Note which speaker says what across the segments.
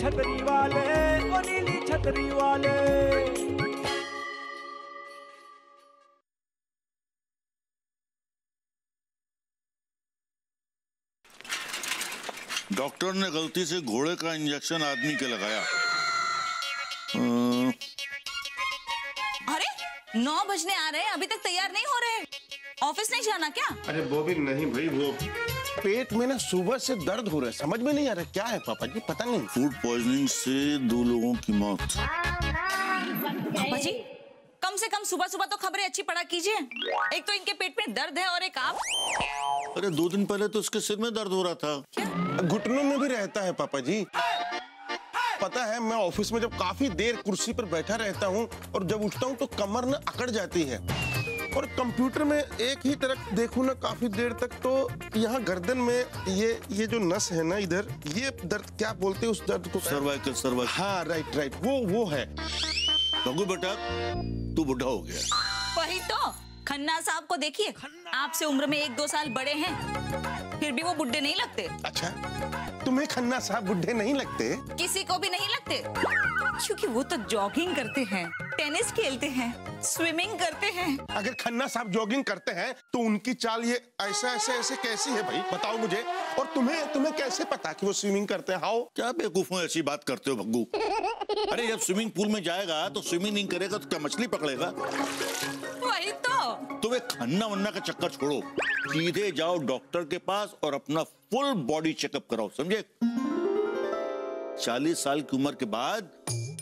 Speaker 1: छतरी वाले ओ नीली छतरी वाले।
Speaker 2: डॉक्टर ने गलती से घोड़े का इंजेक्शन आदमी के लगाया।
Speaker 3: अरे नौ बजने आ रहे हैं अभी तक तैयार नहीं हो रहे ऑफ़िस नहीं जाना क्या?
Speaker 4: अरे वो भी नहीं भाई वो पेट में ना सुबह से दर्द हो रहा है। समझ में नहीं आ रहा क्या है पापा जी पता नहीं।
Speaker 2: फ़ूड पॉइजनिंग से दो लोगों की मौत।
Speaker 3: पापा जी कम से कम सुबह सुबह तो खबरें अच्छी पढ़ा कीजिए। एक तो इनके पेट में दर्द है और एक आप।
Speaker 2: अरे दो दिन पहले तो उसके सिर में दर्द हो रहा था।
Speaker 4: घुटनों में भी रहता है पापा जी। पता है मैं ऑफ़िस में जब काफ़ी देर कुर्सी पर बैठा रहता हूँ और जब उठता हूँ तो कमर न अकड़ जाती है। और कंप्यूटर में एक ही तरफ़ देखू ना काफ़ी देर तक तो यहाँ गर्दन में ये ये जो नस है ना इधर ये दर्द क्या बोलते हैं उस दर्द को?
Speaker 2: सर्वाइकल सर्वाइकल
Speaker 4: हाँ राइट राइट वो वो है।
Speaker 2: रघु बेटा तू बुढ़ा हो गया।
Speaker 3: वही तो खन्ना साहब को देखिए। आपसे उम्र में एक दो साल बड़े हैं। फिर भी वो बुढ़े नहीं लगते।
Speaker 4: अच्छा तुम्हें खन्ना साहब बुढ़े नहीं लगते?
Speaker 3: किसी को भी नहीं लगते। क्योंकि वो तो जॉगिंग करते हैं टेनिस खेलते हैं स्विमिंग करते हैं।
Speaker 4: अगर खन्ना साहब जॉगिंग करते हैं तो उनकी चाल ये ऐसा ऐसे ऐसे कैसी है भाई? बताओ मुझे। और तुम्हें तुम्हें कैसे पता कि वो स्विमिंग करते हैं? हाउ
Speaker 2: क्या बेवकूफों ऐसी बात करते हो भग्गू? अरे जब स्विमिंग पूल में जाएगा तो स्विमिंग नहीं करेगा तो क्या मछली पकड़ेगा?
Speaker 3: वही तो।
Speaker 2: तो वे खन्ना वन्ना का चक्कर छोड़ो। सीधे जाओ डॉक्टर के पास और अपना फुल बॉडी चेकअप कराओ समझे? चालीस साल की उम्र के बाद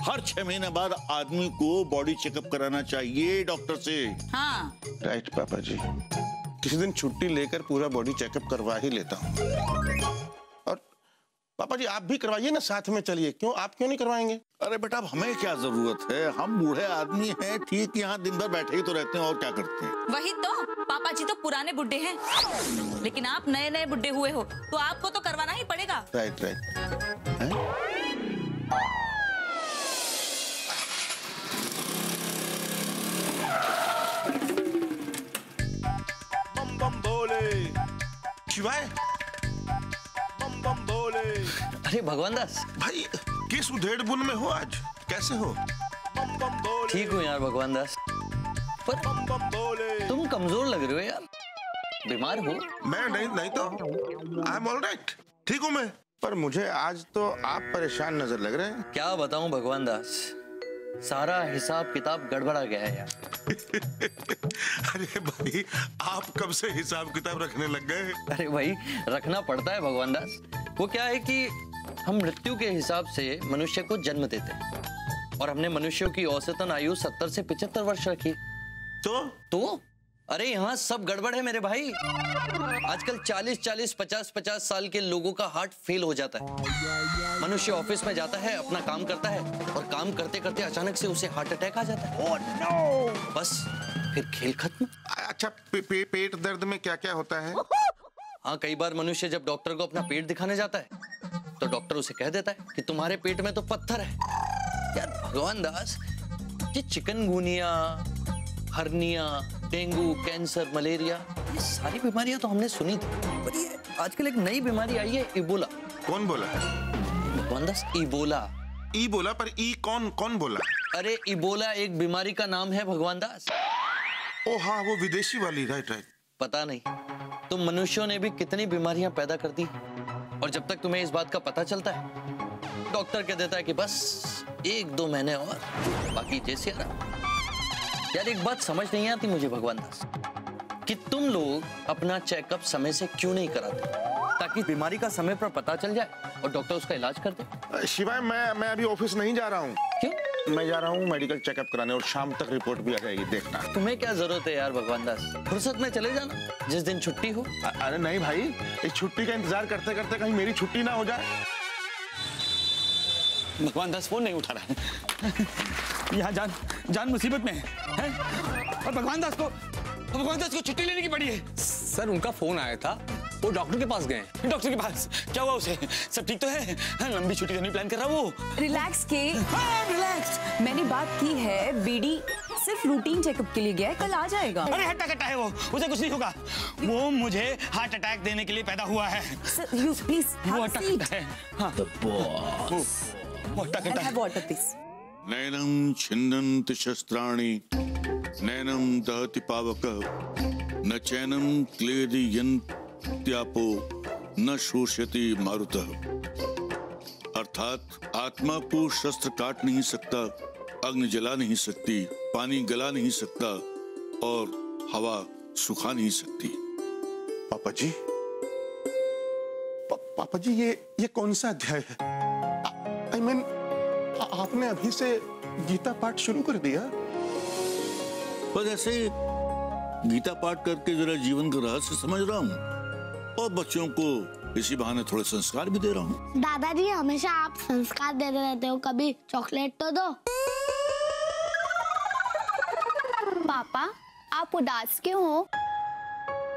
Speaker 2: हर छह महीने बाद आदमी को बॉडी चेकअप कराना चाहिए डॉक्टर से।
Speaker 3: हाँ।
Speaker 4: राइट पापा जी। किसी दिन छुट्टी लेकर पूरा बॉडी चेकअप करवा ही लेता हूँ। पापा जी आप भी करवाइए ना साथ में चलिए। क्यों? आप क्यों नहीं करवाएँगे?
Speaker 2: अरे बेटा अब हमें क्या ज़रूरत है? हम बूढ़े आदमी हैं ठीक यहाँ दिन भर बैठे ही तो रहते हैं और क्या करते हैं?
Speaker 3: वही तो पापा जी तो पुराने बुड्ढे हैं। लेकिन आप नए नए बुड्ढे हुए हो तो आपको तो करवाना ही पड़ेगा।
Speaker 4: राइट राइट
Speaker 1: बम बम भोले
Speaker 4: शिवाय
Speaker 5: अरे भगवान दास।
Speaker 4: भाई किस उधेड़ बुन में हो आज? कैसे हो?
Speaker 5: ठीक हूँ यार भगवान दास। पर तुम कमज़ोर लग रहे हो यार। बीमार हो।
Speaker 4: मैं नहीं नहीं तो। आई एम ऑल राइट ठीक हूँ मैं। पर मुझे आज तो आप परेशान नज़र लग रहे हैं।
Speaker 5: क्या बताऊँ भगवान दास? सारा हिसाब किताब गड़बड़ा गया है यार।
Speaker 4: अरे भाई आप कब से हिसाब किताब रखने लग गए
Speaker 5: अरे भाई रखना पड़ता है भगवान दास। वो क्या है कि हम मृत्यु के हिसाब से मनुष्य को जन्म देते हैं। और हमने मनुष्यों की औसतन आयु सत्तर से पिछहत्तर वर्ष रखी।
Speaker 4: तो?
Speaker 5: तो? अरे यहाँ सब गड़बड़ है मेरे भाई। आजकल 40 40 50 50 साल के लोगों का हार्ट फेल हो जाता है। मनुष्य ऑफ़िस में जाता है अपना काम करता है और काम करते करते अचानक से उसे हार्ट अटैक आ जाता है। Oh, no! बस फिर खेल खत्म।
Speaker 4: अच्छा पे, पे, पेट दर्द में क्या क्या होता है?
Speaker 5: हाँ कई बार मनुष्य जब डॉक्टर को अपना पेट दिखाने जाता है तो डॉक्टर उसे कह देता है कि तुम्हारे पेट में तो पत्थर है। यार भगवान दास ये chikungunya hernia dengue cancer malaria ये सारी बीमारियाँ तो हमने सुनी थी। पर ये आजकल एक नई बीमारी आई है इबोला
Speaker 4: कौन बोला?
Speaker 5: भगवान दास इबोला
Speaker 4: ई बोला पर ई कौन कौन बोला?
Speaker 5: अरे इबोला एक बीमारी का नाम है भगवान दास।
Speaker 4: ओ हाँ वो विदेशी वाली राइट राइट
Speaker 5: पता नहीं। तुम मनुष्यों ने भी कितनी बीमारियाँ पैदा कर दी? और जब तक तुम्हें इस बात का पता चलता है, डॉक्टर कह देता है कि बस एक दो महीने और, बाकी जैसे आराम यार, एक बात समझ नहीं आती मुझे, भगवान दास, कि तुम लोग अपना चेकअप समय से क्यों नहीं कराते? ताकि बीमारी का समय पर पता चल जाए और डॉक्टर उसका इलाज कर दे।
Speaker 4: शिवाय, मैं मैं अभी ऑफ़िस नहीं जा रहा हूँ। मैं जा रहा हूँ मेडिकल चेकअप कराने और शाम तक रिपोर्ट भी आ जाएगी देखना।
Speaker 5: तुम्हें क्या ज़रूरत है यार भगवान दास? फुर्सत में चले जाना जिस दिन छुट्टी हो।
Speaker 4: अरे नहीं भाई इस छुट्टी का इंतज़ार करते करते कहीं मेरी छुट्टी ना हो जाए।
Speaker 6: भगवान दास फ़ोन नहीं उठा रहा है। यहाँ जान जान मुसीबत में है, है? और भगवान दास को भगवान दास को छुट्टी लेने की पड़ी है।
Speaker 7: सर उनका फ़ोन आया था। वो डॉक्टर के पास गए
Speaker 6: डॉक्टर के पास? क्या हुआ उसे? सब ठीक तो है? हाँ, लंबी छुट्टी करने प्लान कर रहा वो।
Speaker 8: रिलैक्स के
Speaker 6: रिलैक्स
Speaker 8: मैंने बात की है बीडी सिर्फ़ रूटीन चेकअप के लिए गया है कल आ जाएगा।
Speaker 6: अरे हट्टा कट्टा है वो। उसे कुछ नहीं होगा। वो मुझे हार्ट अटैक देने के लिए पैदा हुआ है।
Speaker 8: सर यू प्लीज़
Speaker 6: वो हट्टा कट्टा है। हाँ।
Speaker 8: I'll have water, please.
Speaker 2: नैनं छिन्दन्ति शस्त्राणि नैनं दहति पावकः न चैनं क्लेदयन्त्यापो न शोष्यति मारुतः। अर्थात आत्मा को शस्त्र काट नहीं सकता अग्नि जला नहीं सकती पानी गला नहीं सकता और हवा सुखा नहीं सकती।
Speaker 4: पापा जी पा, पापा जी ये ये कौन सा अध्याय है? आई I मीन mean, आपने अभी से गीता पाठ शुरू कर दिया?
Speaker 2: बस ऐसे गीता पाठ करके जरा जीवन का रहस्य समझ रहा हूँ। और बच्चों को इसी बहाने थोड़े संस्कार भी दे रहा हूँ।
Speaker 9: दादाजी हमेशा आप संस्कार देते रहते हो कभी चॉकलेट तो दो।
Speaker 10: पापा आप उदास क्यों हो?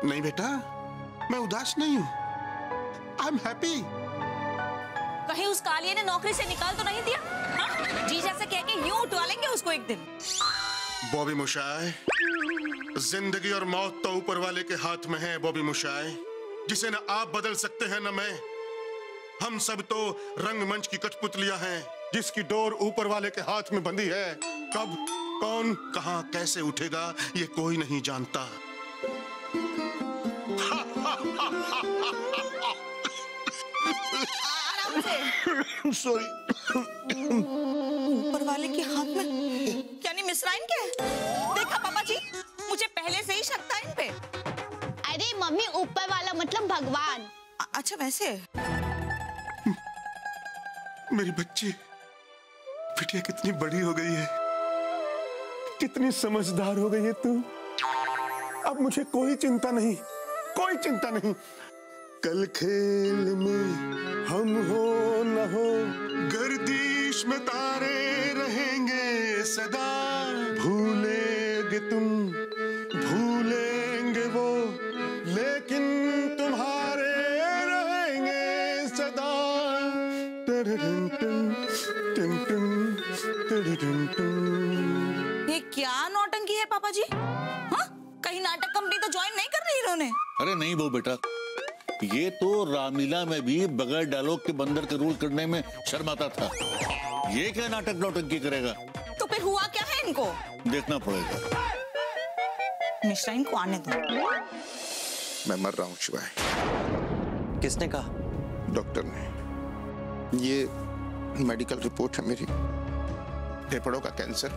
Speaker 4: नहीं बेटा मैं उदास नहीं हूँ। आई एम हैप्पी
Speaker 3: कहीं उस कालिए ने नौकरी से निकाल तो नहीं दिया? हाँ? जी जैसे कह के यूँ उठवा लेंगे उसको एक दिन।
Speaker 4: बॉबी मुशाय ज़िंदगी और मौत तो ऊपर वाले के हाथ में है बॉबी मुशाय। जिसे न आप बदल सकते हैं न मैं। हम सब तो रंगमंच की कठपुतलियाँ हैं जिसकी डोर ऊपर वाले के हाथ में बंधी है। कब कौन कहाँ कैसे उठेगा ये कोई नहीं जानता। सॉरी
Speaker 3: ऊपर वाले के हाथ में यानी मिसराइन के? देखा
Speaker 10: भगवान।
Speaker 3: अ- अच्छा वैसे।
Speaker 4: मेरी बच्ची बिटिया कितनी बड़ी हो गई है। कितनी समझदार हो गई है तू। अब मुझे कोई चिंता नहीं कोई चिंता नहीं। कल खेल में हम हो न हो गर्दिश में तारे रहेंगे सदा। भूलेंगे तुम
Speaker 3: ये क्या नौटंकी है पापा जी हाँ? कहीं नाटक कंपनी तो ज्वाइन नहीं कर रही इन्होंने।
Speaker 2: अरे नहीं वो बेटा। ये तो रामलीला में भी बगैर डायलॉग के बंदर के रोल करने में शर्माता था। ये क्या नाटक नौटंकी करेगा?
Speaker 3: तो फिर हुआ क्या है इनको?
Speaker 2: देखना पड़ेगा।
Speaker 3: मिश्राइन को आने दो।
Speaker 4: मैं मर रहा हूँ शिवाय।
Speaker 5: किसने कहा?
Speaker 4: डॉक्टर ने। ये मेडिकल रिपोर्ट है मेरी। फेफड़ों का कैंसर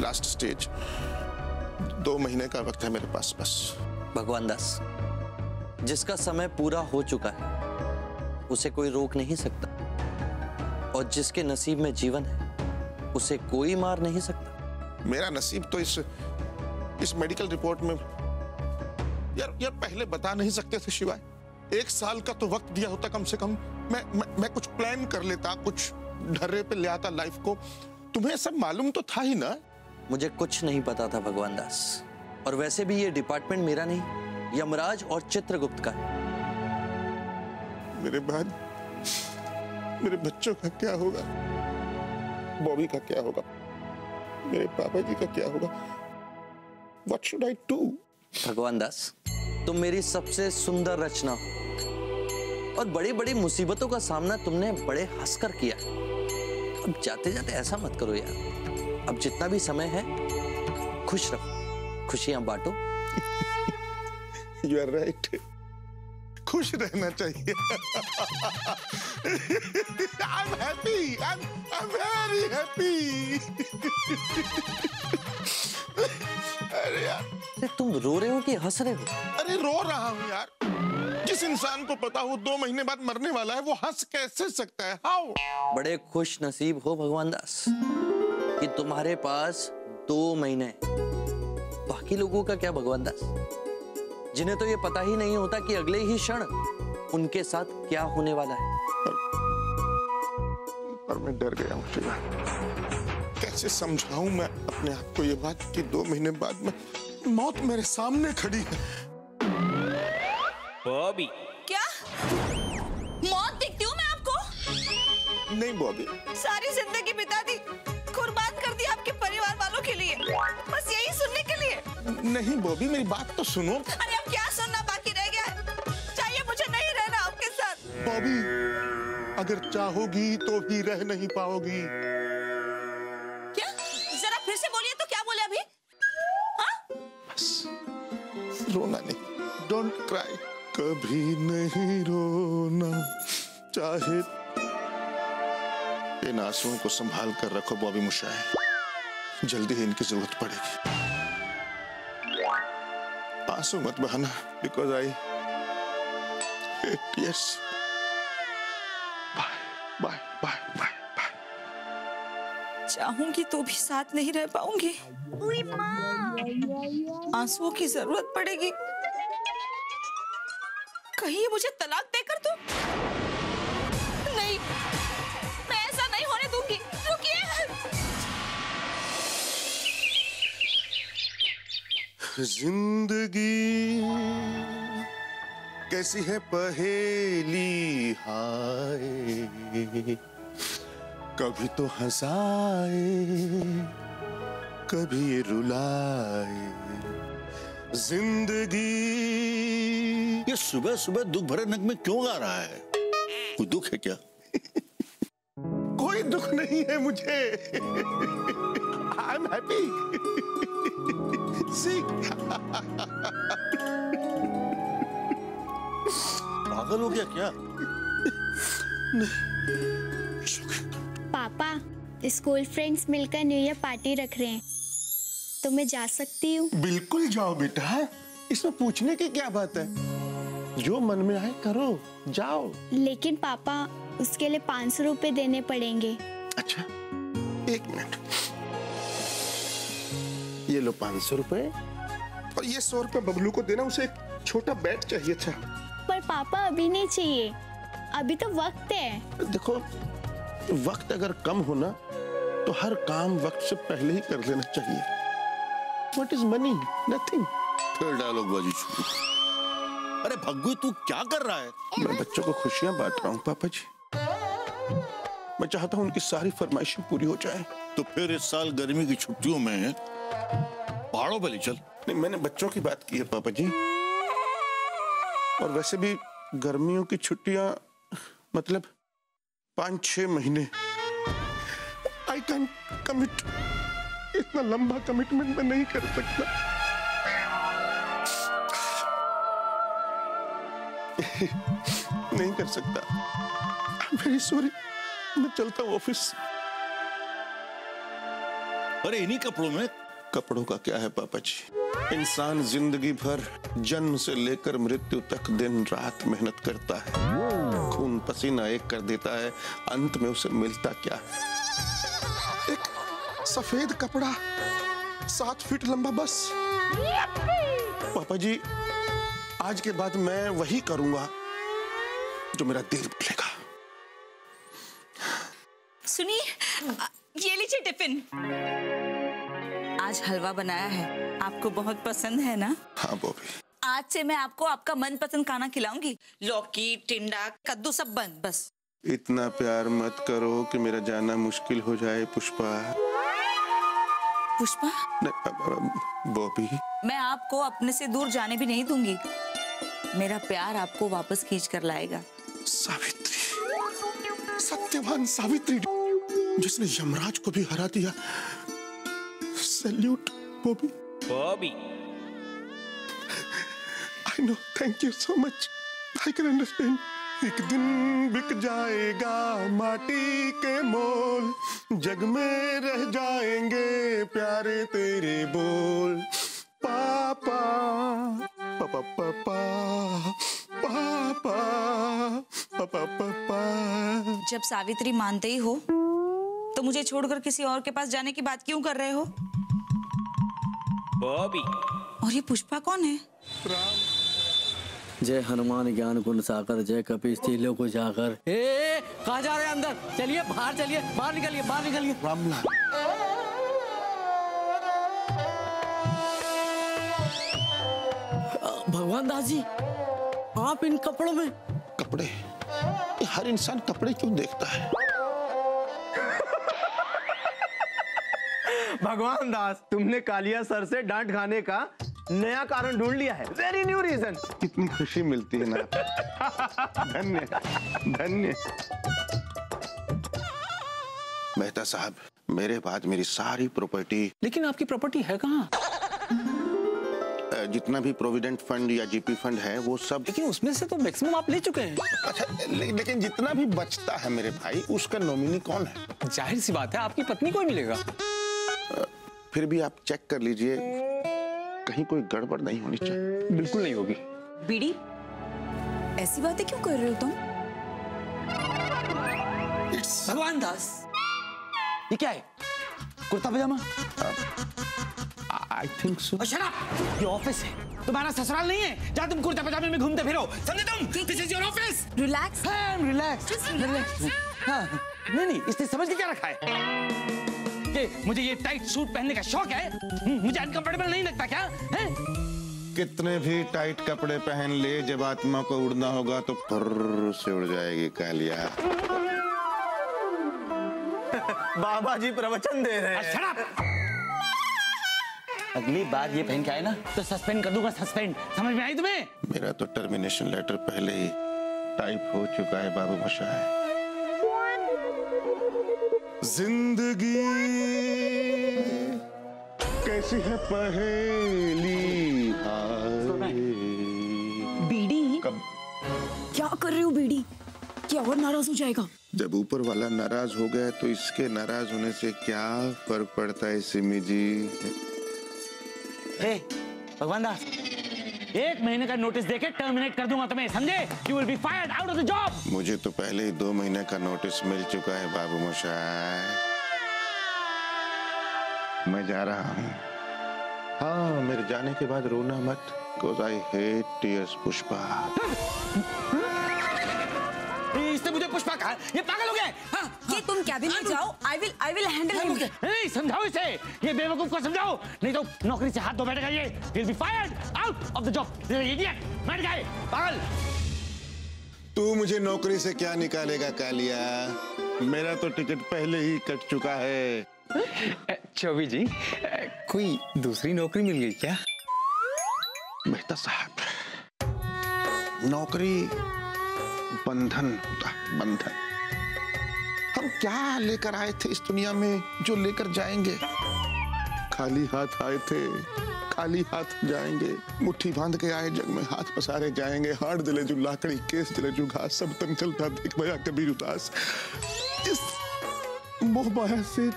Speaker 4: लास्ट स्टेज दो महीने का वक्त है मेरे पास बस।
Speaker 5: भगवान दास जिसका समय पूरा हो चुका है उसे कोई रोक नहीं सकता। और जिसके नसीब में जीवन है उसे कोई मार नहीं सकता।
Speaker 4: मेरा नसीब तो इस इस मेडिकल रिपोर्ट में यार यार पहले बता नहीं सकते थे शिवाय। एक साल का तो वक्त दिया होता कम से कम। मैं मैं, मैं कुछ प्लान कर लेता कुछ ढर्रे पे ले आता लाइफ को। तुम्हें सब मालूम तो था ही ना?
Speaker 5: मुझे कुछ नहीं पता था भगवान दास। और वैसे भी ये डिपार्टमेंट मेरा नहीं यमराज और चित्रगुप्त का।
Speaker 4: मेरे बाद मेरे बच्चों का क्या होगा? बॉबी का क्या होगा? मेरे पापा जी का क्या होगा? वट शुड आई डू
Speaker 5: भगवान दास तुम मेरी सबसे सुंदर रचना हो। और बड़ी बड़ी मुसीबतों का सामना तुमने बड़े हंसकर किया। अब जाते जाते ऐसा मत करो यार। अब जितना भी समय है, खुश रहो। खुशियाँ बांटो।
Speaker 4: यू आर राइट खुश रहना चाहिए। I am happy I am very happy अरे यार।
Speaker 5: अरे तुम रो रहे हो कि हंस रहे हो?
Speaker 4: अरे रो रहा हूँ यार। जिस इंसान को पता हो दो महीने बाद मरने वाला है वो हंस कैसे सकता है? हाउ?
Speaker 5: बड़े खुश नसीब हो भगवान दास कि तुम्हारे पास दो महीने बाकी लोगों का क्या भगवान दास? जिन्हें तो ये पता ही नहीं होता कि अगले ही क्षण उनके साथ क्या होने वाला है।
Speaker 4: पर मैं डर गया हूँ कैसे समझाऊं मैं अपने आप को ये बात कि दो महीने बाद में मौत मेरे सामने खड़ी है?
Speaker 1: बॉबी।
Speaker 3: क्या? मौत दिखती हूँ मैं आपको?
Speaker 4: नहीं बॉबी।
Speaker 3: सारी ज़िंदगी बिता दी कुर्बान कर दी आपके परिवार वालों के लिए। बस यही सुनने के लिए।
Speaker 4: नहीं बॉबी मेरी बात तो सुनो।
Speaker 3: अरे अब क्या सुनना बाकी रह गया? है चाहिए मुझे नहीं रहना आपके साथ।
Speaker 4: बॉबी अगर चाहोगी तो भी रह नहीं पाओगी। डोंट क्राई कभी नहीं रोना चाहे। इन आंसुओं को संभाल कर रखो बॉबी मुशाए जल्दी ही इनकी ज़रूरत पड़ेगी। आँसू मत बहाना because I tears bye bye bye bye
Speaker 3: चाहूँगी तो भी साथ नहीं रह पाऊँगी। आंसुओं की ज़रूरत पड़ेगी। कहीं मुझे तलाक देकर तो नहीं, मैं ऐसा नहीं होने दूँगी। रुकिए।
Speaker 4: ज़िंदगी कैसी है पहेली हाय। कभी तो हंसाए, कभी रुलाए। ज़िंदगी
Speaker 2: सुबह सुबह दुख भरे नग में क्यों गा रहा है? कोई दुख है क्या?
Speaker 4: कोई दुख नहीं है मुझे। आई एम हैप्पी सी
Speaker 2: पागल हो गया क्या?
Speaker 10: पापा स्कूल फ्रेंड्स मिलकर न्यू ईयर पार्टी रख रहे हैं। तो मैं जा सकती हूँ?
Speaker 4: बिल्कुल जाओ बेटा। इसमें पूछने की क्या बात है? जो मन में आए करो जाओ।
Speaker 10: लेकिन पापा उसके लिए पाँच सौ रूपए देने पड़ेंगे।
Speaker 4: अच्छा एक मिनट। ये लो पाँच सौ रूपए। और ये सौ रूपए बबलू को देना उसे एक छोटा बैट चाहिए था
Speaker 10: पर पापा अभी नहीं चाहिए। अभी तो वक्त है।
Speaker 4: देखो वक्त अगर कम होना तो हर काम वक्त से पहले ही कर लेना चाहिए। वट इज़ मनी नथिंग
Speaker 2: फिर डायलॉग बाजी शुरू। अरे भग्गू तू क्या कर रहा है?
Speaker 4: मैं बच्चों को खुशियाँ बांट रहा हूँ पापा जी। मैं चाहता हूँ उनकी सारी फरमाइशें पूरी हो जाएँ।
Speaker 2: तो फिर इस साल गर्मी की छुट्टियों में पहाड़ों पे ले चल।
Speaker 4: नहीं मैंने बच्चों की बात की है पापा जी। और वैसे भी गर्मियों की छुट्टियाँ मतलब पाँच छह महीने। आई कैन कमिट इतना लंबा कमिटमेंट मैं नहीं कर सकता। नहीं कर सकता। वेरी सॉरी मैं चलता हूँ ऑफ़िस
Speaker 2: अरे इन्हीं कपड़ों में?
Speaker 4: कपड़ों का क्या है पापा जी? इंसान ज़िंदगी भर जन्म से लेकर मृत्यु तक दिन रात मेहनत करता है। खून पसीना एक कर देता है अंत में उसे मिलता क्या है? एक सफ़ेद कपड़ा सात फीट लंबा बस। पापा जी आज के बाद मैं वही करूँगा जो मेरा दिल बोलेगा।
Speaker 3: सुनिए ये लीजिए टिफ़िन। आज हलवा बनाया है। आपको बहुत पसंद है ना?
Speaker 4: हाँ बॉबी
Speaker 3: आज से मैं आपको आपका मनपसंद खाना खिलाऊँगी। लौकी टिंडा कद्दू सब बंद बस।
Speaker 4: इतना प्यार मत करो कि मेरा जाना मुश्किल हो जाए पुष्पा।
Speaker 3: पुष्पा?
Speaker 4: बॉबी
Speaker 3: मैं आपको अपने से दूर जाने भी नहीं दूँगी। मेरा प्यार आपको वापस खींच कर लाएगा।
Speaker 4: सावित्री सत्यवान सावित्री जिसने यमराज को भी हरा दिया salute Bobby.
Speaker 1: Bobby.
Speaker 4: I know thank you so much I can understand एक दिन बिक जाएगा माटी के मोल जग में रह जाएँगे प्यारे तेरे बोल। पापा
Speaker 3: जब सावित्री मानते ही हो तो मुझे छोड़कर किसी और के पास जाने की बात क्यों कर रहे हो?
Speaker 1: बॉबी।
Speaker 3: और ये पुष्पा कौन है?
Speaker 11: जय हनुमान ज्ञान गुण सागर जय कपी स्त्रीलों को जाकर ए, कहा जा रहे हैं अंदर? चलिए बाहर चलिए बाहर निकलिए बाहर निकलिए। भगवान दास जी आप इन कपड़ों में
Speaker 4: कपड़े? ये हर इंसान कपड़े क्यों देखता है?
Speaker 12: भगवान दास तुमने कालिया सर से डांट खाने का नया कारण ढूंढ लिया है। वेरी न्यू रीजन
Speaker 4: कितनी खुशी मिलती है ना। धन्य धन्य। मेहता साहब मेरे बाद मेरी सारी प्रॉपर्टी
Speaker 7: लेकिन आपकी प्रॉपर्टी है कहाँ?
Speaker 4: जितना भी प्रोविडेंट फंड या जीपी फंड है वो सब
Speaker 7: लेकिन उसमें से तो मैक्सिमम आप ले चुके हैं।
Speaker 4: अच्छा ले, लेकिन जितना भी बचता है मेरे भाई उसका नॉमिनी कौन है?
Speaker 7: ज़ाहिर सी बात है आपकी पत्नी को ही मिलेगा।
Speaker 4: फिर भी आप चेक कर लीजिए कहीं कोई गड़बड़ नहीं होनी चाहिए।
Speaker 7: बिल्कुल नहीं होगी।
Speaker 8: बीड़ी ऐसी बातें क्यों कर रहे हो तुम?
Speaker 6: भगवान दास। ये क्या है? कुर्ता पजामा
Speaker 4: आई थिंक सो
Speaker 6: शराब ये ऑफ़िस है। तुम्हारा ससुराल नहीं है। जहाँ तुम कुर्ता पजामे में घूमते फिरो। समझे तुम? This is your office
Speaker 8: relax
Speaker 6: relax relax हाँ नहीं नहीं इसने समझ के क्या रखा है? कि मुझे ये टाइट सूट पहनने का शौक है। हम्म, मुझे अनकंफर्टेबल नहीं लगता क्या? है?
Speaker 4: कितने भी टाइट कपड़े पहन ले जब आत्मा को उड़ना होगा तो फुर्र से उड़ जाएगी कालिया।
Speaker 12: बाबा जी प्रवचन दे रहे हैं।
Speaker 6: अगली बार ये पहन के आए ना तो सस्पेंड कर दूँगा सस्पेंड समझ में आई तुम्हें?
Speaker 4: मेरा तो टर्मिनेशन लेटर पहले ही टाइप हो चुका है बाबू मशाह ज़िंदगी कैसी है पहेली
Speaker 8: बीड़ी?
Speaker 4: कब?
Speaker 8: क्या कर रहे हो बीड़ी? क्या और नाराज़ हो जाएगा?
Speaker 4: जब ऊपर वाला नाराज़ हो गया तो इसके नाराज़ होने से क्या फ़र्क पड़ता है सिमी जी?
Speaker 6: ए, भगवान दास एक महीने का नोटिस देके टर्मिनेट कर दूँगा तुम्हें समझे? You will be fired out of the job
Speaker 4: मुझे तो पहले ही दो महीने का नोटिस मिल चुका है बाबू मशाह मैं जा रहा हूँ। हाँ मेरे जाने के बाद रोना मत। Because I hate tears Pushpa.
Speaker 6: इसने मुझे पुष्पा कहा? ये पागल हो गया हाँ,
Speaker 8: तुम कैबिन में जाओ I will I will handle him
Speaker 6: नहीं समझाओ इसे। ये बेवकूफ़ को समझाओ। नहीं तो नौकरी से हाथ धो बैठेगा ये will be fired out of the job idiot बैठ गए पागल।
Speaker 4: तू मुझे नौकरी से क्या निकालेगा कालिया? मेरा तो टिकट पहले ही कट चुका है।
Speaker 7: चौबी जी कोई दूसरी नौकरी मिल गई क्या?
Speaker 4: मेहता साहब नौकरी बंधन होता बंधन। क्या लेकर आए थे इस दुनिया में जो लेकर जाएँगे? खाली हाथ आए थे, खाली हाथ जाएँगे। मुट्ठी बाँध के आए, जग में हाथ पसारे जाएँगे। हाथ दिले जो लाकड़ी, केस दिले जो घास, सब तन चलता देख भया कबीर उदास। इस मोह माया से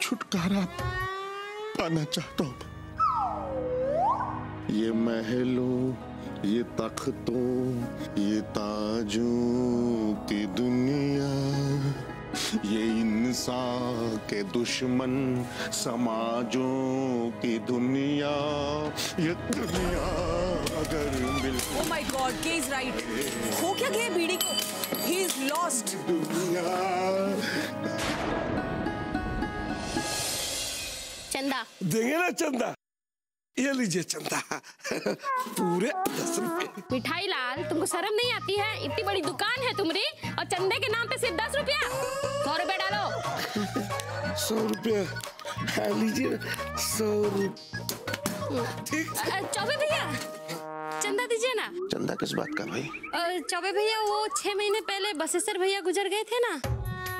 Speaker 4: छुटकारा पाना चाहता हूँ। ये महलों, ये तख्तों ये ताजों की दुनिया। ये इंसान के दुश्मन समाजों की दुनिया ये दुनिया अगर मिल
Speaker 8: ओ माय गॉड के इज़ राइट हो क्या गया बीड़ी को? ही इज़ लॉस्ट
Speaker 4: दुनिया।
Speaker 10: चंदा।
Speaker 13: देंगे ना चंदा। ये लीजिए चंदा। पूरे दस रुपए।
Speaker 14: मिठाई लाल तुमको शर्म नहीं आती है? इतनी बड़ी दुकान है तुम्हारी और चंदे के नाम पे सिर्फ़ दस रुपया। सौ रुपया डालो।
Speaker 13: सौ रुपये। हाँ लीजिए। सौ रुपये
Speaker 14: चौबे भैया चंदा दीजिए ना।
Speaker 4: चंदा किस बात का भाई?
Speaker 14: चौबे भैया वो छह महीने पहले बसेसर भैया गुजर गए थे ना।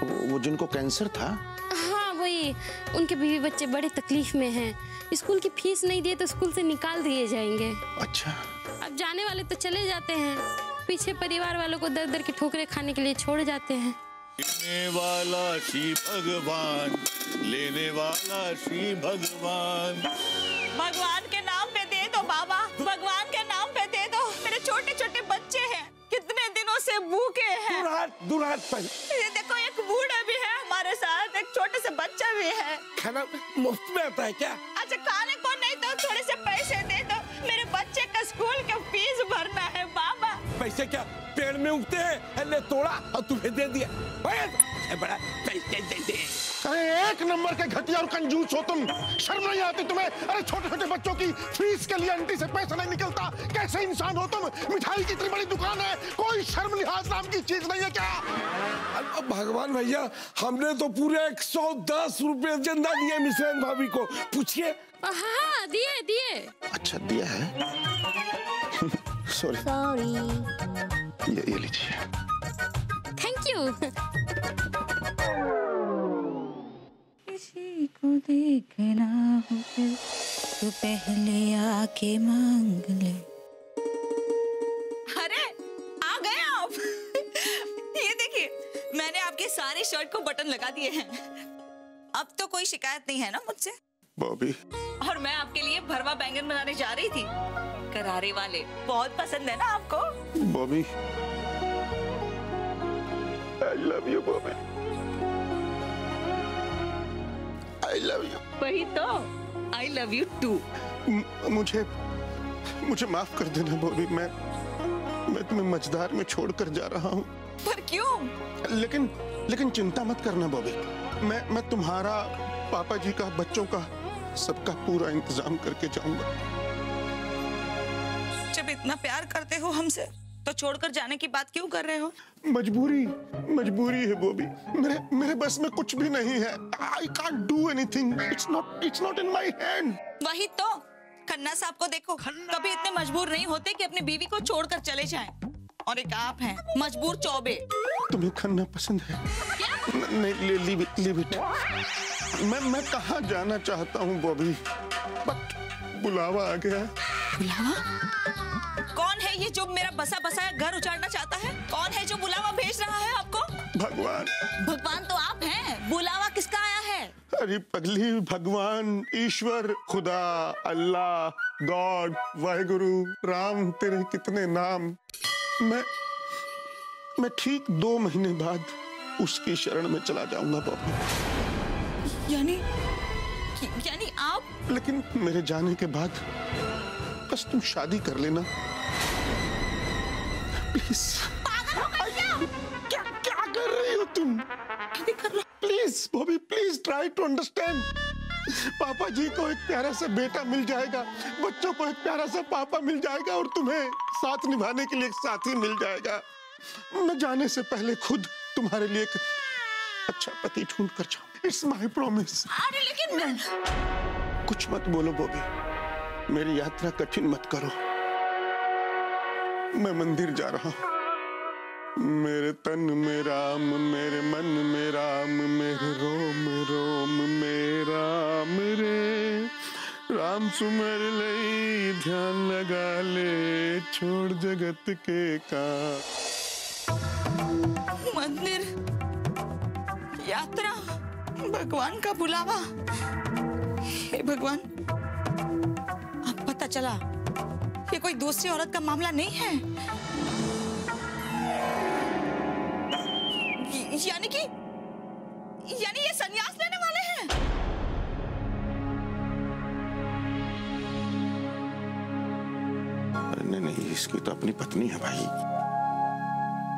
Speaker 4: वो वो जिनको कैंसर था?
Speaker 14: हाँ वही। उनके बीवी बच्चे बड़े तकलीफ़ में हैं। स्कूल की फ़ीस नहीं दिए तो स्कूल से निकाल दिए जाएँगे।
Speaker 4: अच्छा।
Speaker 14: अब जाने वाले तो चले जाते हैं। पीछे परिवार वालों को दर दर की ठोकरे खाने के लिए छोड़ जाते हैं।
Speaker 2: लेने वाला श्री भगवान लेने वाला श्री भगवान।
Speaker 3: भगवान के नाम पे दे दो बाबा भगवान के नाम पे दे दो। मेरे छोटे छोटे बच्चे हैं कितने दिनों से भूखे हैं।
Speaker 13: दूर हाथ दूर हाथ पर।
Speaker 3: ये देखो एक बूढ़ा भी हमारे साथ एक छोटे से बच्चा भी है।
Speaker 13: खाना मुफ़्त में आता है क्या?
Speaker 3: अच्छा खाने को नहीं तो थोड़े से पैसे दे दो। मेरे बच्चे का स्कूल का फ़ीस भरना है बाबा।
Speaker 13: पैसे क्या? पेड़ में उगते हैं तोड़ा और तुम्हें दे दिया। बड़ा पैसे दे दे।
Speaker 4: अरे एक नंबर के घटिया और कंजूस हो तुम। शर्म नहीं आती तुम्हें? अरे छोटे छोटे बच्चों की फ़ीस के लिए आंटी से पैसा नहीं निकलता। कैसे इंसान हो तुम? मिठाई की इतनी बड़ी दुकान है। कोई शर्म लिहाज नाम की चीज़ नहीं है क्या?
Speaker 13: भगवान भैया हमने तो पूरे एक सौ दस रुपये चंदा दिए मिश्रण भाभी को। पूछिए।
Speaker 14: हाँ दिए दिए।
Speaker 4: अच्छा दिया है? सॉरी
Speaker 14: सॉरी
Speaker 4: ये ये लीजिए।
Speaker 14: थैंक यू
Speaker 3: को देखना हो फिर तो पहले आके मांग ले। अरे आ गए आप। ये देखिए मैंने आपके सारे शर्ट को बटन लगा दिए हैं। अब तो कोई शिकायत नहीं है ना मुझसे?
Speaker 4: बॉबी।
Speaker 3: और मैं आपके लिए भरवा बैंगन बनाने जा रही थी। करारे वाले बहुत पसंद है ना आपको?
Speaker 4: Bobby I love you Bobby. I love you
Speaker 3: वही तो। आई लव यू टू
Speaker 4: मुझे मुझे माफ़ कर देना बॉबी मैं मैं तुम्हें मझदार में छोड़कर जा रहा हूँ।
Speaker 3: पर क्यों?
Speaker 4: लेकिन लेकिन चिंता मत करना बॉबी मैं मैं तुम्हारा पापा जी का बच्चों का सबका पूरा इंतज़ाम करके जाऊँगा।
Speaker 3: जब इतना प्यार करते हो हमसे तो छोड़कर जाने की बात क्यों कर रहे हो?
Speaker 4: मजबूरी मजबूरी है बॉबी मेरे मेरे बस में कुछ भी नहीं है। I can't do anything it's not it's not in my hand
Speaker 3: वही तो। खन्ना साहब को देखो। कभी इतने मजबूर नहीं होते कि अपनी बीवी को छोड़कर चले जाएँ। और एक आप हैं मजबूर चौबे।
Speaker 4: तुम्हें खन्ना पसंद है? नहीं लीव इट लीव इट मैं मैं कहाँ जाना चाहता हूँ बॉबी बट बुलावा आ गया
Speaker 3: बुलावा? ये जो मेरा बसा बसाया घर उजाड़ना चाहता है? कौन है जो बुलावा भेज रहा है आपको?
Speaker 4: भगवान।
Speaker 3: भगवान तो आप हैं। बुलावा किसका आया है?
Speaker 4: अरे पगली भगवान ईश्वर खुदा अल्लाह गॉड वाहेगुरु राम तेरे कितने नाम। मैं मैं ठीक दो महीने बाद उसकी शरण में चला जाऊँगा बॉबी।
Speaker 3: यानी यानी आप?
Speaker 4: लेकिन मेरे जाने के बाद बस तुम शादी कर लेना। प्लीज़। क्या? क्या कर रही हो तुम? Please Bobby please try to understand पापा जी को एक प्यारा सा बेटा मिल जाएगा। बच्चों को एक प्यारा सा पापा मिल जाएगा और तुम्हें साथ निभाने के लिए एक साथी मिल जाएगा। मैं जाने से पहले खुद तुम्हारे लिए एक अच्छा पति ढूंढ कर जाऊँ। इट्स माई प्रॉमिस
Speaker 3: अरे लेकिन मैं...
Speaker 4: कुछ मत बोलो बॉबी। मेरी यात्रा कठिन मत करो। मैं मंदिर जा रहा मेरे तन में राम, मेरे मन में राम, मेरे रोम रोम में राम रे। राम सुमर ले ध्यान लगा ले, छोड़ जगत के काम।
Speaker 3: मंदिर, यात्रा, भगवान का बुलावा। हे भगवान, अब पता चला ये कोई दूसरी औरत का मामला नहीं है? यानी कि यानी ये संन्यास लेने वाले हैं?
Speaker 4: नहीं नहीं इसकी तो अपनी पत्नी है भाई।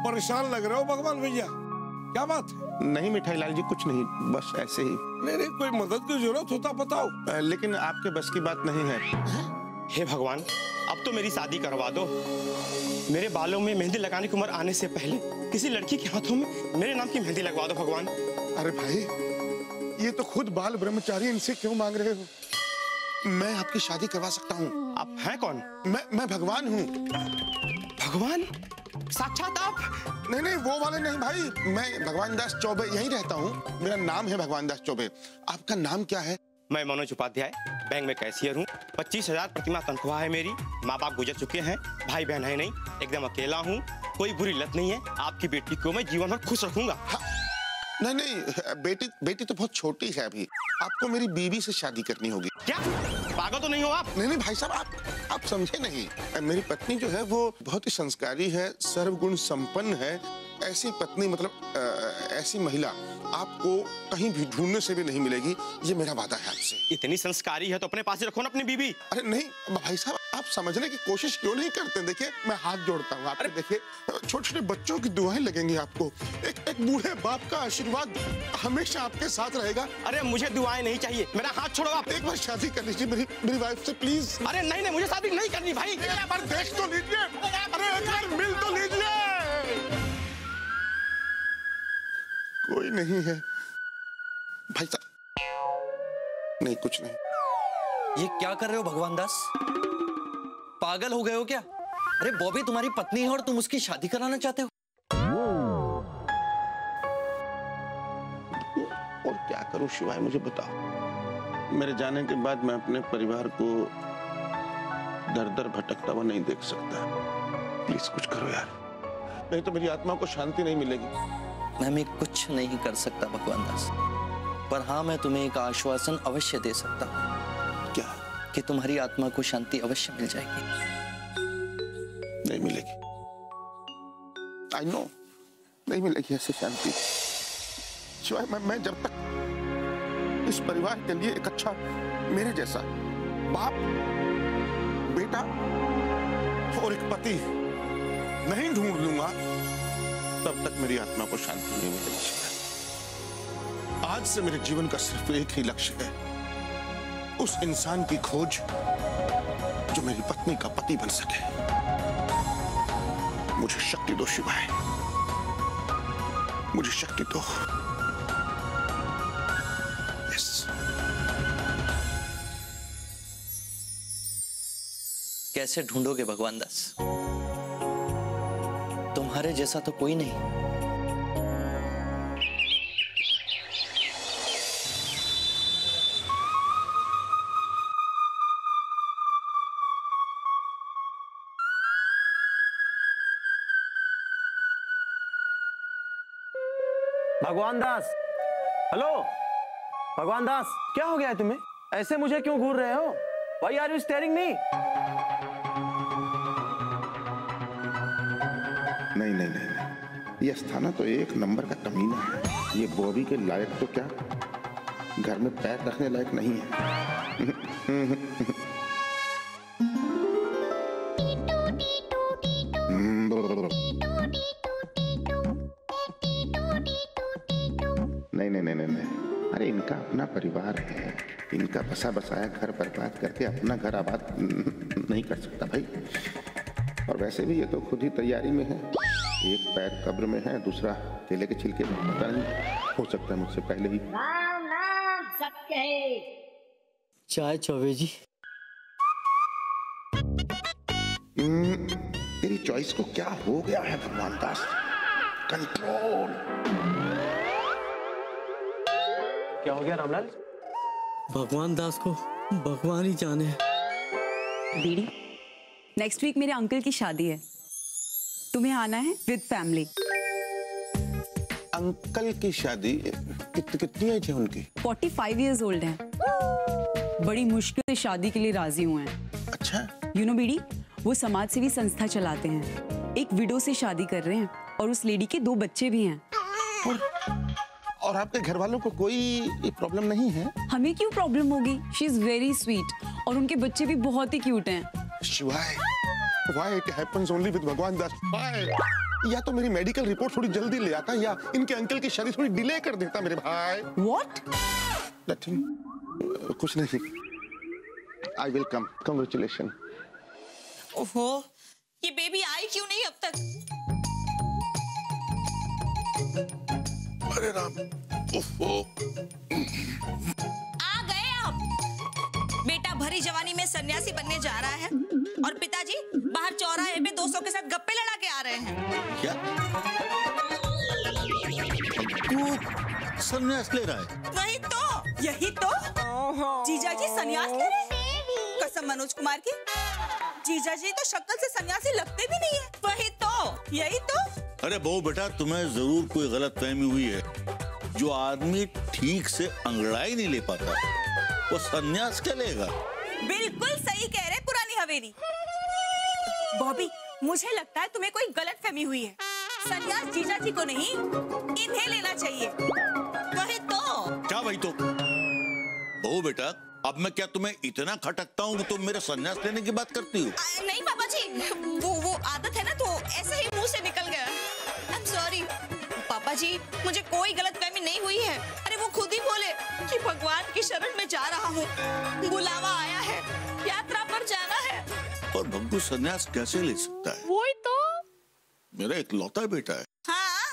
Speaker 13: परेशान लग रहे हो भगवान भैया? क्या बात है?
Speaker 4: नहीं मिठाई लाल जी कुछ नहीं बस ऐसे ही।
Speaker 13: नहीं नहीं कोई मदद की ज़रूरत होता बताओ।
Speaker 4: लेकिन आपके बस की बात नहीं है।
Speaker 15: हे भगवान अब तो मेरी शादी करवा दो। मेरे बालों में मेहंदी लगाने की उम्र आने से पहले किसी लड़की के हाथों में मेरे नाम की मेहंदी लगवा दो भगवान।
Speaker 4: अरे भाई ये तो खुद बाल ब्रह्मचारी इनसे क्यों मांग रहे हो? मैं आपकी शादी करवा सकता हूँ।
Speaker 15: आप हैं कौन?
Speaker 4: मैं मैं भगवान हूँ।
Speaker 15: भगवान? साक्षात आप?
Speaker 4: नहीं नहीं वो वाले नहीं भाई। मैं भगवान दास चौबे यहीं रहता हूँ। मेरा नाम है भगवान दास चौबे। आपका नाम क्या है?
Speaker 15: मैं मनोज उपाध्याय। बैंक में कैशियर हूँ। पच्चीस हज़ार प्रतिमा तनख्वाह है मेरी। माँ बाप गुजर चुके हैं भाई बहन है नहीं एकदम अकेला हूँ। कोई बुरी लत नहीं है। आपकी बेटी को मैं जीवन भर खुश रखूँगा।
Speaker 4: नहीं नहीं बेटी बेटी तो बहुत छोटी है अभी। आपको मेरी बीवी से शादी करनी होगी।
Speaker 15: क्या? पागल तो नहीं हो आप?
Speaker 4: नहीं नहीं भाई साहब आप आप समझे नहीं। मेरी पत्नी जो है वो बहुत ही संस्कारी है सर्वगुण संपन्न है। ऐसी पत्नी मतलब अ, ऐसी महिला आपको कहीं भी ढूँढने से भी नहीं मिलेगी ये मेरा वादा है आपसे।
Speaker 15: इतनी संस्कारी है तो अपने पास ही रखो ना अपनी बीबी
Speaker 4: अरे नहीं भाई साहब आप समझने की कोशिश क्यों नहीं करते देखिए मैं हाथ जोड़ता हूँ आपके देखिए छोटे छोटे बच्चों की दुआएँ लगेंगी आपको। एक एक बूढ़े बाप का आशीर्वाद हमेशा आपके साथ रहेगा।
Speaker 15: अरे मुझे दुआएँ नहीं चाहिए मेरा हाथ छोड़ो आप।
Speaker 4: एक बार शादी कर लीजिए मेरी मेरी वाइफ से प्लीज़
Speaker 15: अरे नहीं नहीं मुझे शादी नहीं करनी भाई।
Speaker 4: देख तो लीजिए। अरे एक बार मिल तो लीजिए। कोई नहीं है। भाई साहब नहीं कुछ नहीं।
Speaker 5: ये क्या कर रहे हो भगवान दास? पागल हो गए हो क्या? अरे बॉबी तुम्हारी पत्नी है और तुम उसकी शादी कराना चाहते हो।
Speaker 4: और क्या करूँ शिवाय मुझे बताओ। मेरे जाने के बाद मैं अपने परिवार को दर दर भटकता हुआ नहीं देख सकता। प्लीज़ कुछ करो यार। नहीं तो मेरी आत्मा को शांति नहीं मिलेगी।
Speaker 5: मैं मैं कुछ नहीं कर सकता भगवान दास। पर हाँ मैं तुम्हें एक आश्वासन अवश्य दे सकता हूँ
Speaker 4: क्या?
Speaker 5: कि तुम्हारी आत्मा को शांति अवश्य मिल जाएगी।
Speaker 4: नहीं मिलेगी। आई नो नहीं मिलेगी ऐसी शांति। शिवाय मैं मैं जब तक इस परिवार के लिए एक अच्छा मेरे जैसा बाप बेटा और एक पति नहीं ढूंढ लूँगा तब तक मेरी आत्मा को शांति नहीं मिलेगी आज से मेरे जीवन का सिर्फ़ एक ही लक्ष्य है। उस इंसान की खोज जो मेरी पत्नी का पति बन सके। मुझे शक्ति दो, शिवाय। मुझे शक्ति दो।
Speaker 5: कैसे ढूंढोगे भगवान दास? तुम्हारे जैसा तो कोई नहीं।
Speaker 12: भगवान दास। हेलो? भगवान दास, क्या हो गया है तुम्हें? ऐसे मुझे क्यों घूर रहे हो? Why are you staring me
Speaker 4: नहीं नहीं नहीं नहीं। ये स्थाना तो एक नंबर का कमीना है। ये बॉबी के लायक तो क्या? घर में पैर रखने लायक नहीं है। नहीं नहीं नहीं नहीं। अरे इनका अपना परिवार है। इनका बसा बसाया घर बर्बाद करके अपना घर आबाद नहीं कर सकता भाई। और वैसे भी ये तो खुद ही तैयारी में है। एक पैर कब्र में है दूसरा केले के छिलके में पता नहीं हो सकता है मुझसे पहले ही।
Speaker 11: चाय चौबे जी।
Speaker 4: हम्म, तेरी चॉइस को क्या हो गया है भगवान दास? कंट्रोल
Speaker 12: क्या हो गया रामलाल?
Speaker 11: भगवान दास को भगवान ही जाने।
Speaker 8: बीड़ी? नेक्स्ट वीक मेरे अंकल की शादी है। तुम्हें आना है विद फैमिली
Speaker 4: अंकल की शादी कित, कितनी एज है उनकी?
Speaker 8: 45 इयर्स ओल्ड हैं। बड़ी मुश्किल से शादी के लिए राज़ी हुए हैं।
Speaker 4: अच्छा।
Speaker 8: यू नो बीड़ी वो समाज सेवी संस्था चलाते हैं। एक विडो से शादी कर रहे हैं और उस लेडी के दो बच्चे भी हैं।
Speaker 4: और, और आपके घर वालों को कोई प्रॉब्लम नहीं है?
Speaker 8: हमें क्यों प्रॉब्लम होगी? शी इज़ वेरी स्वीट और उनके बच्चे भी बहुत ही क्यूट हैं।
Speaker 4: Shivay why it happens only with Bhagwan Das why या तो मेरी मेडिकल रिपोर्ट थोड़ी जल्दी ले आता या इनके अंकल की शादी थोड़ी डिले कर देता मेरे भाई।
Speaker 8: व्हाट
Speaker 4: नथिंग कुछ नहीं। आई विल कम कांग्रेचुलेशन
Speaker 3: ओहो ये बेबी आई क्यों नहीं अब तक?
Speaker 4: अरे राम। ओहो।
Speaker 3: भरी जवानी में सन्यासी बनने जा रहा है। और पिताजी बाहर चौराहे पे दोस्तों के साथ गप्पे लड़ा के आ रहे हैं।
Speaker 2: क्या? तू संन्यास ले रहा है?
Speaker 3: वही तो यही तो। जीजा जी सन्यास ले रहे कसम मनोज कुमार की। जीजा जी तो शक्ल से सन्यासी लगते भी नहीं है। वही तो यही तो।
Speaker 2: अरे बहु बेटा तुम्हें ज़रूर कोई गलत फहमी हुई है। जो आदमी ठीक से अंगड़ाई नहीं ले पाता वो सन्यास क्या लेगा?
Speaker 3: बिल्कुल सही कह रहे पुरानी हवेली। बॉबी मुझे लगता है तुम्हें कोई गलत फहमी हुई है। सन्यास जीजा जी को नहीं इन्हें लेना चाहिए। वही तो।
Speaker 2: क्या भाई तो? बहु बेटा अब मैं क्या तुम्हें इतना खटकता हूँ कि तुम मेरे संन्यास लेने की बात करती हो?
Speaker 3: नहीं पापा जी वो वो आदत है ना तो ऐसे ही मुँह से निकल गया। आई एम सॉरी पापा जी मुझे कोई गलत फहमी नहीं हुई है। अरे वो खुद ही बोले कि भगवान की शरण में जा रहा हूँ। बुलावा आया है। यात्रा पर जाना है।
Speaker 2: और भग्गू संन्यास कैसे ले सकता है?
Speaker 3: वही तो।
Speaker 2: मेरा इकलौता बेटा है।
Speaker 3: हाँ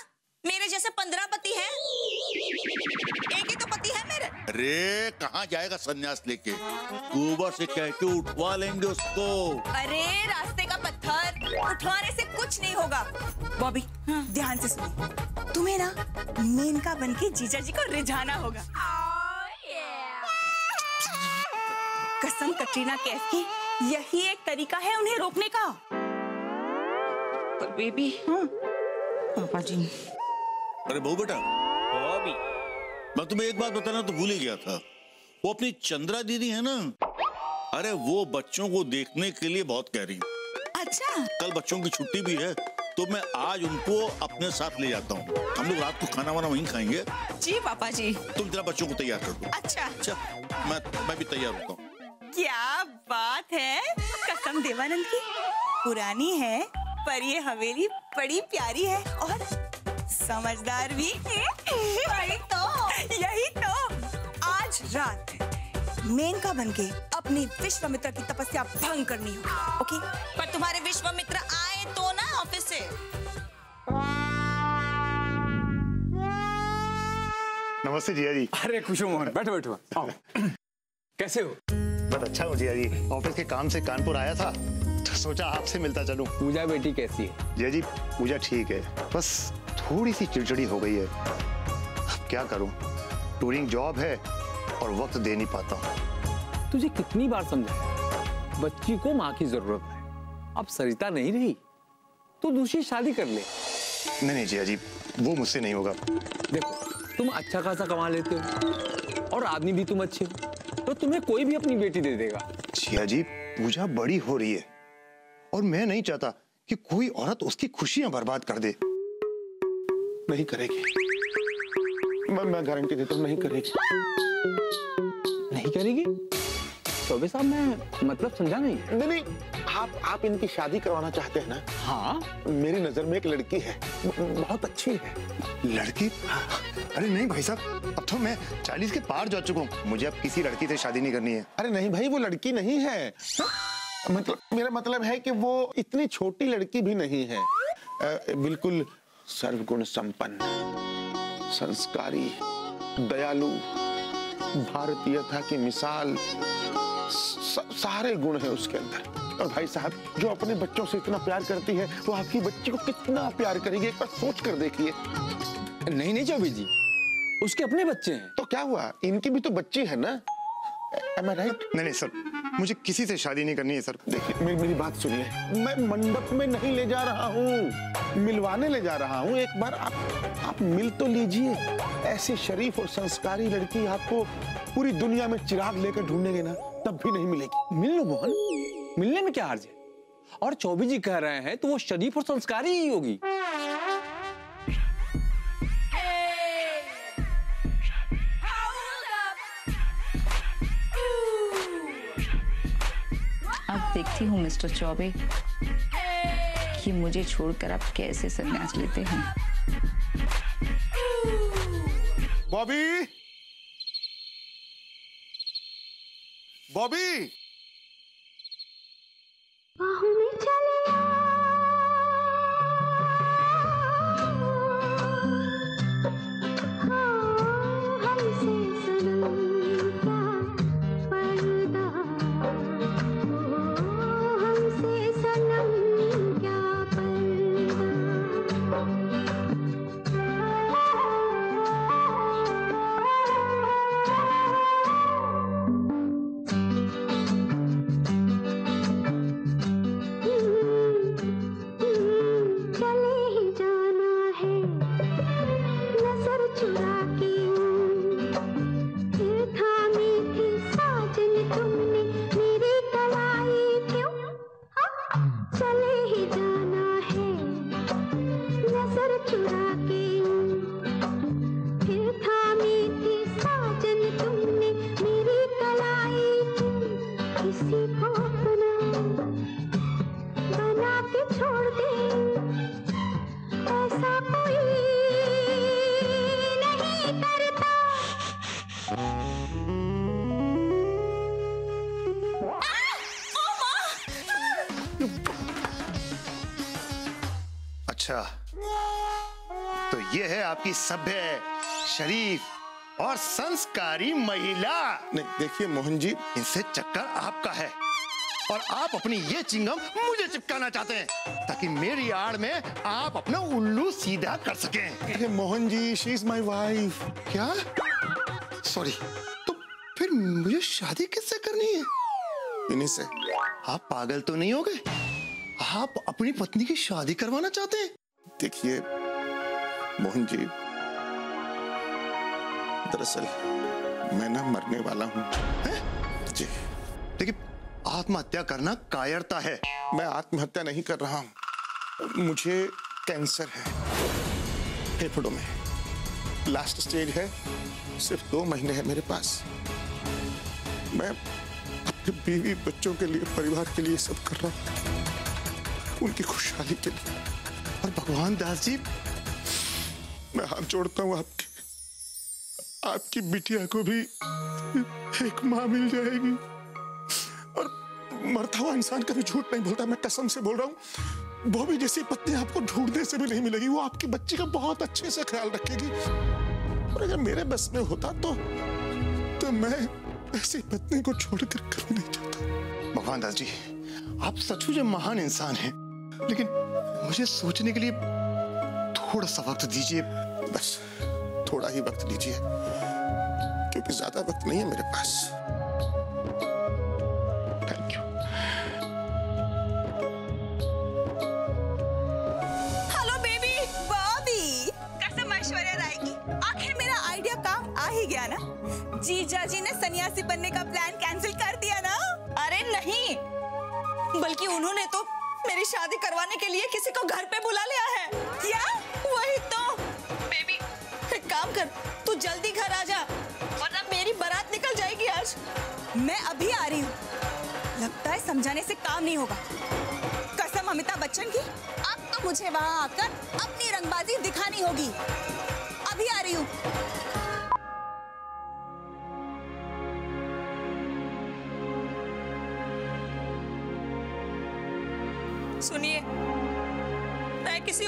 Speaker 3: मेरे जैसे पंद्रह पति है। एक ही तो पति है मेरे।
Speaker 2: अरे कहाँ जाएगा संन्यास लेके? गोबर से कह के उठवा लेंगे उसको।
Speaker 3: अरे रास्ते उठवाने से कुछ नहीं होगा। बॉबी ध्यान से सुनो। तुम्हें ना मेनका बन के जीजा जी को रिझाना होगा। कसम कटरीना कैफ की यही एक तरीका है उन्हें रोकने का। पर बेबी हाँ पापा जी
Speaker 2: अरे बहू बेटा। बॉबी। मैं तुम्हें एक बात बताना तो भूल ही गया था। वो अपनी चंद्रा दीदी है ना? अरे वो बच्चों को देखने के लिए बहुत कह रही है
Speaker 3: अच्छा।
Speaker 2: कल बच्चों की छुट्टी भी है तो मैं आज उनको अपने साथ ले जाता हूँ। हम लोग रात को खाना वाना वहीं खाएँगे।
Speaker 3: जी पापा जी।
Speaker 2: तुम जरा बच्चों को तैयार कर दो।
Speaker 3: अच्छा।
Speaker 2: अच्छा मैं मैं भी तैयार होता हूँ।
Speaker 3: क्या बात है कसम देवानंद की। पुरानी है पर ये हवेली बड़ी प्यारी है और समझदार भी वही तो। यही तो। आज रात मेनका बन के अपनी विश्वामित्र की तपस्या भंग करनी होगी ओके पर तुम्हारे विश्वामित्र आए तो ना ऑफ़िस से।
Speaker 16: नमस्ते जिया जी।
Speaker 7: अरे खुशो मोहन। बैठो बैठो। कैसे हो?
Speaker 16: बहुत अच्छा हो जिया जी। ऑफ़िस के काम से कानपुर आया था तो सोचा आपसे मिलता चलूँ।
Speaker 7: पूजा बेटी कैसी है?
Speaker 16: जिया जी पूजा ठीक है। बस थोड़ी सी चिड़चिड़ी हो गई है। अब क्या करूँ? टूरिंग जॉब है और वक्त दे नहीं पाता। हूँ
Speaker 7: तुझे कितनी बार समझाया बच्ची को माँ की ज़रूरत है। अब सरिता नहीं रही तो दूसरी शादी कर ले।
Speaker 16: नहीं नहीं जिया जी वो मुझसे नहीं होगा।
Speaker 7: देखो तुम अच्छा खासा कमा लेते हो और आदमी भी तुम अच्छे हो तो तुम्हें कोई भी अपनी बेटी दे देगा।
Speaker 16: जिया जी पूजा बड़ी हो रही है और मैं नहीं चाहता कि कोई औरत उसकी खुशियाँ बर्बाद कर दे।
Speaker 4: नहीं करेगी। मैं मैं गारंटी देता हूँ नहीं करेगी।
Speaker 7: नहीं करेगी? चौबे साहब मैं मतलब समझा नहीं।
Speaker 4: नहीं नहीं आप आप इनकी शादी करवाना चाहते हैं ना?
Speaker 7: हाँ।
Speaker 4: मेरी नज़र में एक लड़की है। बहुत अच्छी है।
Speaker 16: लड़की? अरे नहीं भाई साहब अब तो मैं चालीस के पार जा चुका हूँ। मुझे अब किसी लड़की से शादी नहीं करनी है।
Speaker 4: अरे नहीं भाई वो लड़की नहीं है हाँ? मतलब मेरा मतलब है कि वो इतनी छोटी लड़की भी नहीं है। अ, बिल्कुल सर्वगुण संपन्न। संस्कारी दयालु भारतीयता की मिसाल सारे गुण है उसके अंदर। और भाई साहब जो अपने बच्चों से इतना प्यार करती है वो आपकी बच्ची को कितना प्यार करेगी एक बार सोच कर देखिए।
Speaker 7: नहीं नहीं चौबे जी उसके अपने बच्चे हैं।
Speaker 4: तो क्या हुआ? इनकी भी तो बच्ची है ना? Am I right?
Speaker 16: नहीं नहीं सर मुझे किसी से शादी नहीं करनी है, सर।
Speaker 4: देखिए, मेरी मेरी बात सुनिए। मैं मंडप में नहीं ले जा रहा हूँ। मिलवाने ले जा रहा हूँ। एक बार आप आप मिल तो लीजिए। ऐसी शरीफ और संस्कारी लड़की आपको पूरी दुनिया में चिराग लेकर ढूंढेंगे ना, तब भी नहीं मिलेगी।
Speaker 7: मिल लो, मोहन। मिलने में क्या हर्ज है? और चौबे जी कह रहे हैं तो वो शरीफ और संस्कारी ही होगी।
Speaker 17: देखती हूँ मिस्टर चौबे कि मुझे छोड़कर आप कैसे संन्यास लेते हैं?
Speaker 4: बॉबी! बॉबी!
Speaker 18: बाहों में चले
Speaker 16: आपकी सभ्य शरीफ और संस्कारी महिला।
Speaker 4: नहीं देखिए मोहन जी
Speaker 16: इनसे चक्कर आपका है। और आप अपनी ये चिंगम मुझे चिपकाना चाहते हैं ताकि मेरी आड़ में आप अपना उल्लू सीधा कर सकें।
Speaker 4: Mohan ji she is my wife
Speaker 16: क्या? सॉरी तो फिर मुझे शादी किससे करनी है?
Speaker 4: इन्हीं से।
Speaker 16: आप पागल तो नहीं हो गए? आप अपनी पत्नी की शादी करवाना चाहते हैं?
Speaker 4: देखिए मोहन जी दरअसल मैं ना मरने वाला हूँ? जी।
Speaker 16: देखिए, आत्महत्या करना कायरता है।
Speaker 4: मैं आत्महत्या नहीं कर रहा हूँ। मुझे कैंसर है। फेफड़ों में। लास्ट स्टेज है। सिर्फ़ दो महीने है मेरे पास। मैं अपने बीवी बच्चों के लिए, परिवार के लिए सब कर रहा हूँ। उनकी खुशहाली के लिए।
Speaker 16: और भगवान दास जी
Speaker 4: मैं हाथ जोड़ता हूँ आपके। आपकी बिटिया को भी एक माँ मिल जाएगी। और मरता हुआ इंसान कभी झूठ नहीं बोलता, मैं कसम से बोल रहा हूँ। वो भी जैसी पत्नी आपको ढूँढने से भी नहीं मिलेगी, वो आपकी बच्ची का बहुत अच्छे से ख्याल रखेगी। और अगर मेरे बस में होता तो तो मैं ऐसी पत्नी को छोड़कर कभी नहीं चाहता
Speaker 16: भगवान दास जी, आप सचमुच महान इंसान हैं, लेकिन मुझे सोचने के लिए थोड़ा सा वक्त दीजिए
Speaker 4: बस थोड़ा ही वक्त दीजिए क्योंकि ज़्यादा वक्त नहीं है मेरे पास। Thank you
Speaker 3: hello baby Bobby कसम ऐश्वर्या राय की आखिर मेरा आइडिया काम आ ही गया ना? जीजा जी ने सन्यासी बनने का प्लान कैंसिल कर दिया ना? अरे नहीं बल्कि उन्होंने तो मेरी शादी करवाने के लिए किसी को घर पे बुला लिया है। क्या? वही तो। बेबी, एक काम कर, तू जल्दी घर आ जा, वरना मेरी बारात निकल जाएगी आज। मैं अभी आ रही हूँ। लगता है समझाने से काम नहीं होगा। कसम अमिताभ बच्चन की, अब तो मुझे वहाँ आकर अपनी रंगबाजी दिखानी होगी। अभी आ रही हूँ।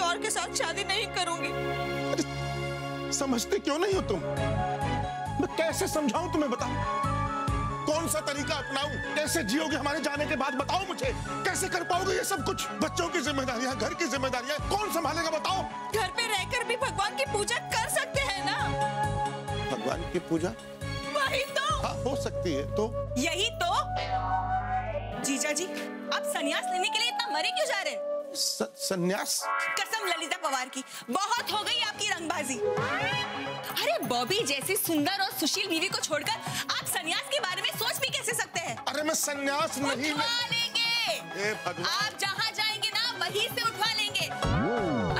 Speaker 3: और के साथ शादी नहीं करूँगी।
Speaker 4: समझते क्यों नहीं हो तुम? मैं कैसे समझाऊं तुम्हें बताओ कौन सा तरीका अपनाऊं? कैसे जियोगे हमारे जाने के बाद? बताओ मुझे। कैसे कर पाओगे ये सब कुछ? बच्चों की जिम्मेदारियाँ घर की जिम्मेदारियाँ कौन संभालेगा बताओ?
Speaker 3: घर पे रहकर भी भगवान की पूजा कर सकते हैं ना?
Speaker 4: भगवान की पूजा?
Speaker 3: वही तो।
Speaker 4: हाँ हो सकती है तो?
Speaker 3: यही तो। जीजा जी आप सन्यास लेने के लिए इतना मरे क्यों जा रहे हैं?
Speaker 4: संन्यास?
Speaker 3: कसम ललिता पवार की बहुत हो गई आपकी रंगबाजी। अरे बॉबी जैसी सुंदर और सुशील बीवी को छोड़कर आप सन्यास के बारे में सोच भी कैसे सकते हैं?
Speaker 4: अरे मैं संन्यास नहीं
Speaker 3: उठवा लेंगे। आप जहाँ जाएँगे ना वहीं से उठवा लेंगे।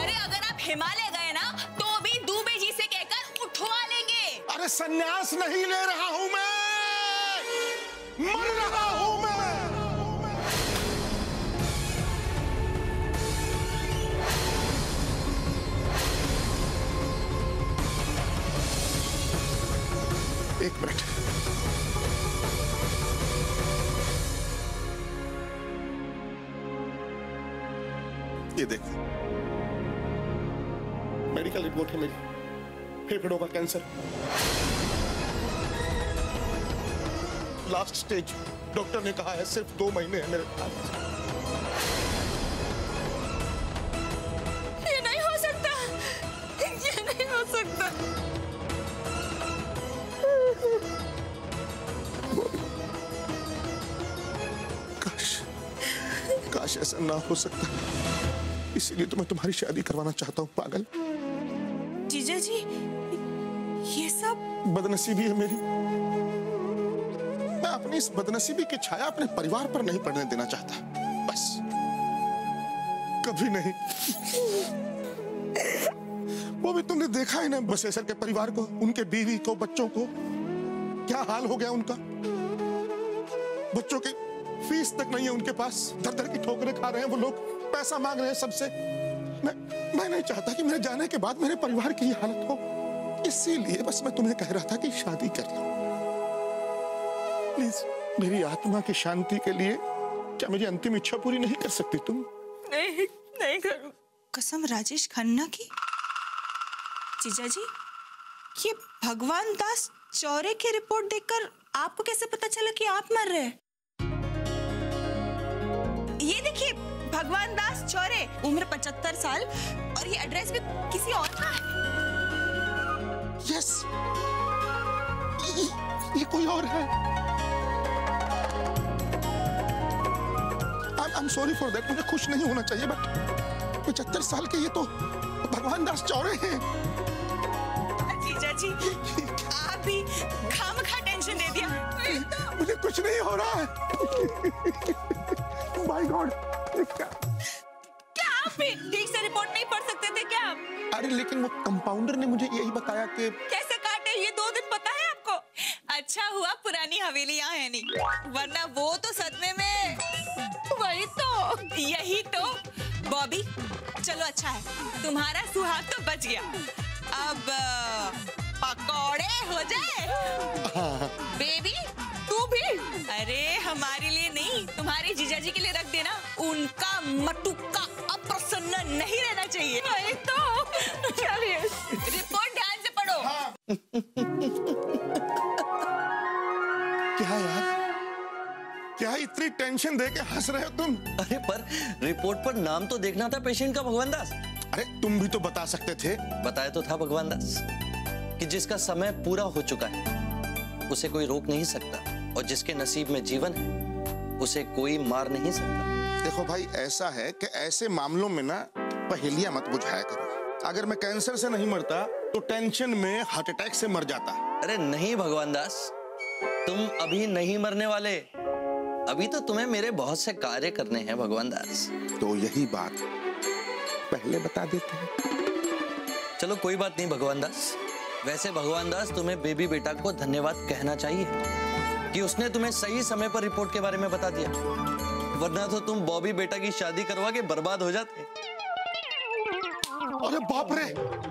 Speaker 3: अरे अगर आप हिमालय गए ना तो भी दुबे जी से कहकर उठवा लेंगे।
Speaker 4: अरे संन्यास नहीं ले रहा हूँ मैं। मर रहा हूँ। मिनट। ये देखो। मेडिकल रिपोर्ट है मेरी। फेफड़ों का कैंसर। लास्ट स्टेज डॉक्टर ने कहा है सिर्फ़ दो महीने हैं मेरे पास। ऐसा ना हो सकता। इसीलिए तो मैं तुम्हारी शादी करवाना चाहता हूँ पागल।
Speaker 3: जीजा जी ये सब?
Speaker 4: बदनसीबी है मेरी। मैं अपनी इस बदनसीबी की छाया अपने परिवार पर नहीं पड़ने देना चाहता। बस। कभी नहीं। वो भी तुमने देखा है ना बसेसर के परिवार को उनके बीवी को बच्चों को। क्या हाल हो गया उनका? बच्चों की फ़ीस तक नहीं है उनके पास। दर दर की ठोकरें खा रहे हैं वो लोग। पैसा मांग रहे हैं सबसे। मैं मैं नहीं चाहता कि मेरे जाने के बाद मेरे परिवार की हालत हो। इसीलिए बस मैं तुम्हें कह रहा था कि शादी कर लो। प्लीज़ मेरी आत्मा की शांति के लिए क्या मेरी अंतिम इच्छा पूरी नहीं कर सकती तुम?
Speaker 3: नहीं नहीं करूँ। कसम राजेश खन्ना की? जीजा जी ये भगवान दास चौरे की रिपोर्ट देखकर आपको कैसे पता चला कि आप मर रहे हैं? ये देखिए भगवान दास चौरे उम्र पचहत्तर साल और ये एड्रेस भी किसी और का है।
Speaker 4: यस ये, कोई और है। I am sorry for that मुझे खुश नहीं होना चाहिए बट पचहत्तर साल के ये तो भगवान दास चौरे हैं।
Speaker 3: जीजा जी आप भी खाम खा टेंशन दे दिया।
Speaker 4: मुझे कुछ नहीं हो रहा है। माय गॉड
Speaker 3: क्या आप भी ठीक से रिपोर्ट नहीं पढ़ सकते थे क्या आप?
Speaker 4: अरे लेकिन वो कंपाउंडर ने मुझे यही बताया कि
Speaker 3: कैसे काटे? ये दो दिन पता है आपको? अच्छा हुआ पुरानी हवेली यहाँ है नहीं। वरना वो तो सदमे में वही तो यही तो। बॉबी चलो अच्छा है। तुम्हारा सुहाग तो बच गया। अब पकौड़े हो जाए। बेबी तू भी? अरे हमारे लिए नहीं तुम्हारे जीजा जी के लिए रख देना। उनका मटुक्का अप्रसन्न नहीं रहना चाहिए। वही तो। चलिए। रिपोर्ट ध्यान से पढ़ो।
Speaker 4: क्या यार? क्या इतनी टेंशन दे के हंस रहे हो तुम?
Speaker 5: अरे पर रिपोर्ट पर नाम तो देखना था पेशेंट का भगवान दास।
Speaker 4: अरे तुम भी तो बता सकते थे।
Speaker 5: बताया तो था भगवान दास कि जिसका समय पूरा हो चुका है उसे कोई रोक नहीं सकता। और जिसके नसीब में जीवन है उसे कोई मार नहीं सकता।
Speaker 4: देखो भाई ऐसा है कि ऐसे मामलों में ना पहेलियाँ मत बुझाया करो। अगर मैं कैंसर से नहीं मरता तो टेंशन में हार्ट अटैक से मर जाता।
Speaker 5: अरे नहीं भगवान दास तुम अभी नहीं मरने वाले। अभी तो तुम्हें मेरे बहुत से कार्य करने हैं भगवान दास।
Speaker 4: तो यही बात पहले बता देते हैं।
Speaker 5: चलो कोई बात नहीं भगवान दास। वैसे भगवान दास तुम्हें बेबी बेटा को धन्यवाद कहना चाहिए। कि उसने तुम्हें सही समय पर रिपोर्ट के बारे में बता दिया। वरना तो तुम बॉबी बेटा की शादी करवा के बर्बाद हो जाते।
Speaker 4: अरे बाप रे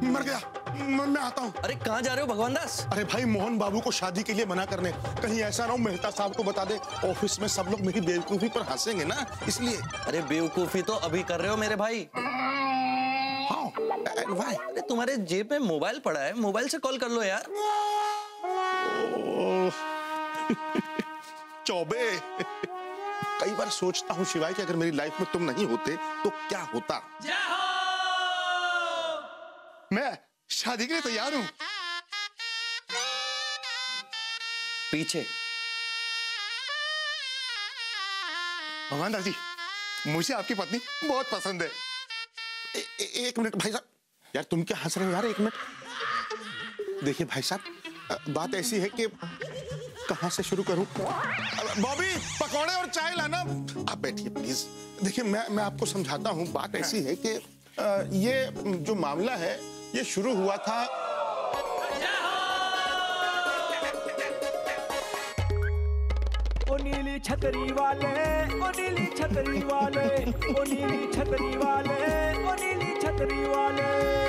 Speaker 4: मर गया। मैं, मैं आता हूँ।
Speaker 5: अरे कहाँ जा रहे हो भगवान दास?
Speaker 4: अरे भाई मोहन बाबू को शादी के लिए मना करने। कहीं ऐसा ना हो मेहता साहब को बता दे ऑफ़िस में सब लोग मेरी बेवकूफ़ी पर हंसेंगे ना इसलिए।
Speaker 5: अरे बेवकूफ़ी तो अभी कर रहे हो मेरे भाई।
Speaker 4: भाई
Speaker 5: अरे तुम्हारे जेब में मोबाइल पड़ा है मोबाइल से कॉल कर लो यार।
Speaker 4: चौबे। कई बार सोचता हूँ शिवाय कि अगर मेरी लाइफ में तुम नहीं होते तो क्या होता? मैं शादी के लिए तैयार हूँ।
Speaker 5: पीछे।
Speaker 4: भगवान दास जी मुझे आपकी पत्नी बहुत पसंद है। ए, ए, एक मिनट भाई साहब। यार तुम क्या हंस रहे हो? यार एक मिनट। देखिए भाई साहब बात ऐसी है कि कहाँ से शुरू करूँ? बॉबी पकौड़े और चाय लाना। आप बैठिए प्लीज़ देखिए मैं मैं आपको समझाता हूँ बात ऐसी है कि ये जो मामला है ये शुरू हुआ था।
Speaker 19: ओ नीली छतरी वाले ओ नीली छतरी वाले ओ नीली छतरी वाले ओ नीली छतरी वाले।